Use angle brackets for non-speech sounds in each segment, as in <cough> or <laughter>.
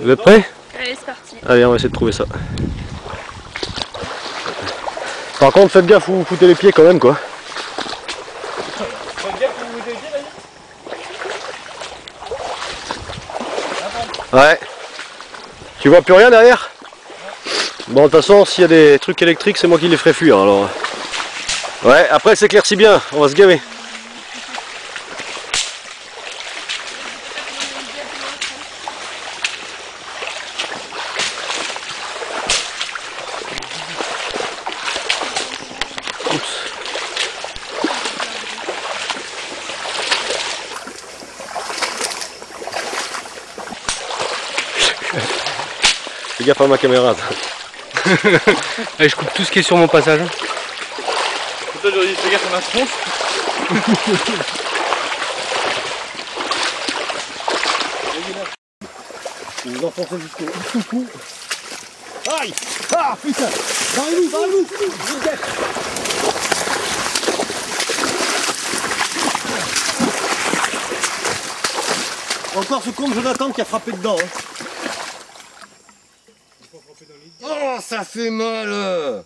Vous êtes prêts? Allez, c'est parti. Allez, on va essayer de trouver ça. Par contre, faites gaffe où vous foutez les pieds quand même, quoi. Ouais. Tu vois plus rien derrière? Bon, de toute façon, s'il y a des trucs électriques, c'est moi qui les ferai fuir, alors. Ouais, après, c'est s'éclaircit bien, on va se gaver. Fais gaffe à ma caméra. Allez, je coupe tout ce qui est sur mon passage. Toi j'aurais dit fais gaffe à ma tronche. Vous enfoncez jusqu'au cou. Aïe Ah putain Dans les loups, dans les loups Encore ce con de Jonathan qui a frappé dedans. hein. Oh, ça fait mal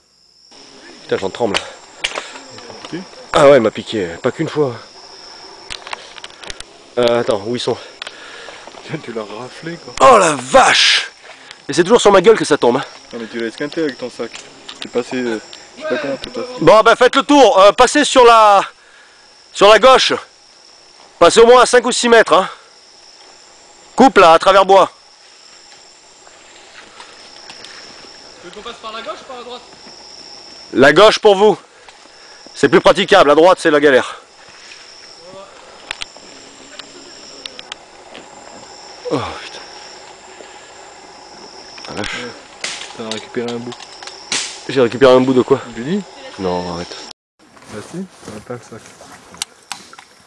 Putain, j'en tremble. Ah ouais, il m'a piqué, pas qu'une fois. Euh, attends, où ils sont? Tiens, tu l'as raflé quoi. Oh la vache Et c'est toujours sur ma gueule que ça tombe. hein. Non mais tu l'as esquinté avec ton sac. T'es passé. euh, Je sais pas comment t'es passé. Bon, ben faites le tour. Euh, passez sur la sur la gauche. Passez au moins à 5 ou 6 mètres. Hein. Coupe là, à travers bois. Tu veux qu'on passe par la gauche ou par la droite La gauche pour vous. C'est plus praticable. À droite, c'est la galère. Oh putain. Ah. T'en as récupéré un bout. J'ai récupéré un bout de quoi Du lit Non, arrête. Bah si, as pas le sac.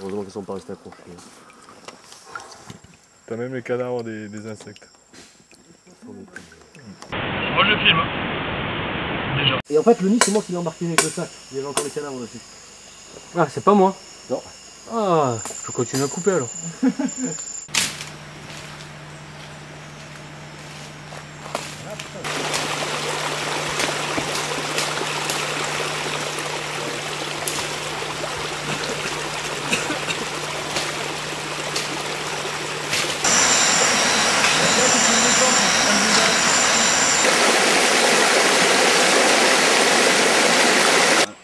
Heureusement qu'ils sont pas restés accrochés. T'as même les cadavres des, des insectes. Et en fait, le nid, c'est moi qui l'ai embarqué avec le sac. Il y avait encore les cadavres dessus. Ah, c'est pas moi Non. Ah, je continue à couper alors. <laughs>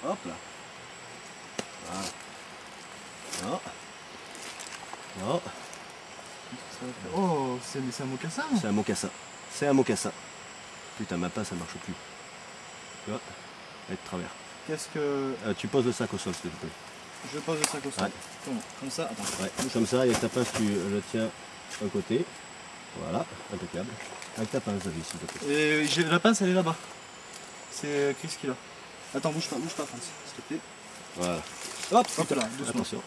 Hop là. Voilà. Non. Non. Oh, c'est un mocassin C'est un mocassin. C'est un mocassin. Putain, ma pince, ça marche plus. Tu vois Elle est de travers. Qu'est-ce que. Euh, tu poses le sac au sol, s'il te plaît. Je pose le sac au sol. Ouais. Comment Comme ça Attends. Ouais, comme ça, avec ta pince, tu le tiens d'un côté. Voilà, impeccable. Avec ta pince, David, s'il te plaît. Et j'ai la pince, elle est là-bas. C'est Chris qui l'a. Attends, bouge pas, bouge pas, France, s'il te plaît. Voilà. Hop, hop là, doucement. Attention.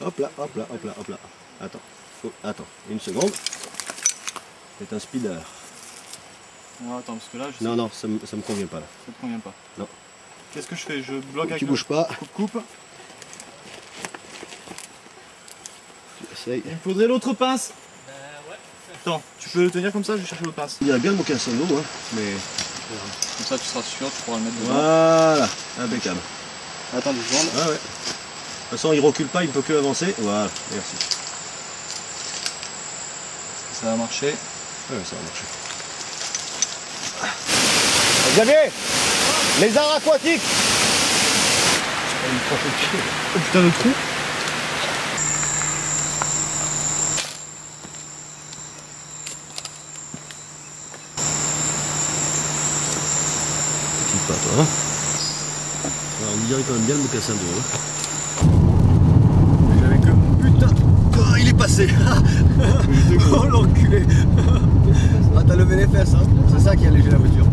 Hop là, hop là, hop là, hop là. Attends. Faut- Attends, une seconde. C'est un speeder. Non, attends, parce que là, je sais Non, non, ça me, ça me convient pas là. ça te convient pas. Non. Qu'est-ce que je fais? Je bloque avec Tu le bouges pas. coupe-coupe. Tu essayes. Il me faudrait l'autre pince. Attends, tu peux le tenir comme ça Je vais chercher l'autre pince. Il y a bien le mocassin d'eau, hein. Mais Comme ça, tu seras sûr, tu pourras le mettre dedans. voilà, impeccable. Attends deux secondes. Ah ouais. De toute façon, il recule pas, il ne peut que avancer. Voilà, merci. Ça va marcher. Ouais, ça va marcher. Xavier Les arts aquatiques Oh putain, le trou Quitte pas, toi, hein Alors, on dirait quand même bien le mocassin d'eau. Hein. J'avais que. Putain il est passé <laughs> Oh l'enculé ah, t'as levé les fesses, hein C'est ça qui a allégé la voiture.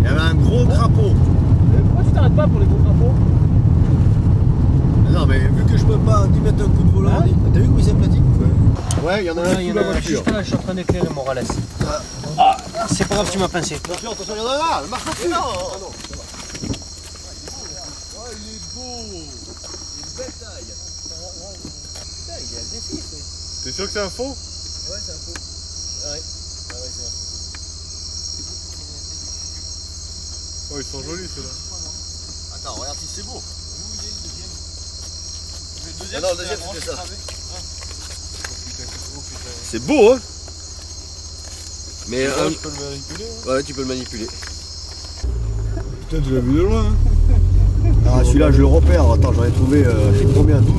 Il y avait un gros crapaud. Pourquoi tu t'arrêtes pas pour les gros crapauds Non, mais vu que je peux pas ni mettre un coup de volant, ah t'as vu comment il s'est Ouais, il y en a un qui. Je suis en train d'éclairer mon ralasse. Ah. ah, c'est pas grave, tu m'as pincé. Attention, attention, il y en a là, marche dessus. Non, ah, non, ça. Oh, il est beau. Une belle taille. Putain, il est agressif. T'es sûr que c'est un faux Ouais, c'est un faux. Oh, ils sont jolis ceux-là. Attends, regarde si c'est beau. Le Ah non, le deuxième, c'était ça. Putain, oh. C'est beau, hein Mais Ouais, euh, je peux le manipuler. hein. ouais, tu peux le manipuler. Putain, tu l'as vu de loin. Hein. Ah, celui-là, je le repère. Attends, j'en ai trouvé, euh, je sais combien, 12.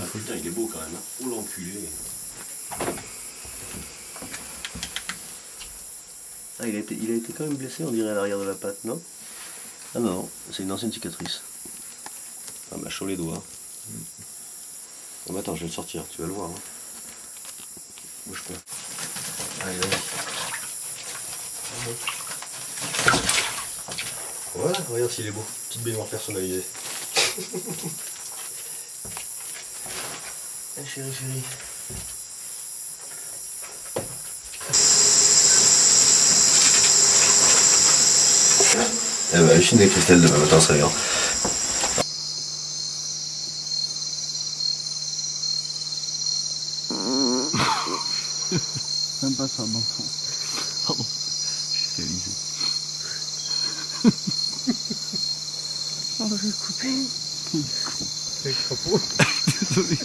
Ah, putain, il est beau quand même. Hein. Oh l'enculé. Ah, il a, été, il a été quand même blessé, on dirait à l'arrière de la patte, non? Ah non, non, c'est une ancienne cicatrice. Ah, m'a chaud les doigts. Bon, mais attends, je vais le sortir, tu vas le voir. Hein. Bouge pas. Allez, vas-y. Voilà, regarde s'il est beau. Petite baignoire personnalisée. Eh <laughs> chérie, chérie. Eh ben, une des Christelle demain matin, ça. <laughs> Même pas ça, bon. Pardon, je suis réalisé. Oh, je vais couper. <laughs> C'est crapaud. <laughs> Désolé.